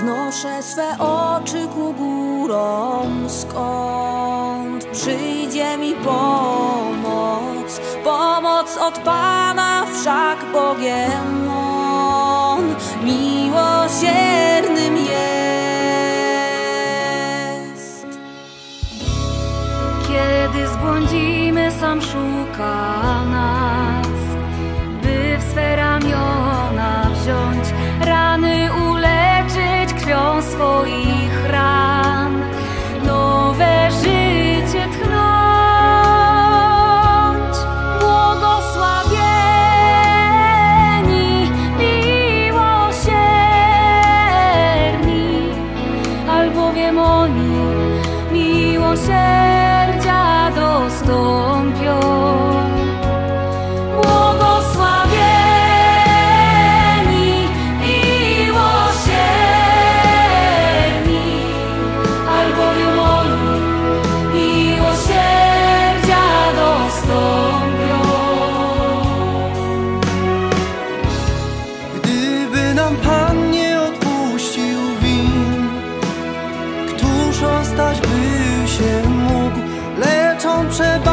Wznoszę swe oczy ku górom, skąd przyjdzie mi pomoc. Pomoc od Pana, wszak Bogiem On miłosiernym jest. Kiedy zbłądzimy, sam szuka nas, swoich ran, nowe życie tchnąć. Błogosławieni, miłosierni, albowiem oni miłosierdzia Hợp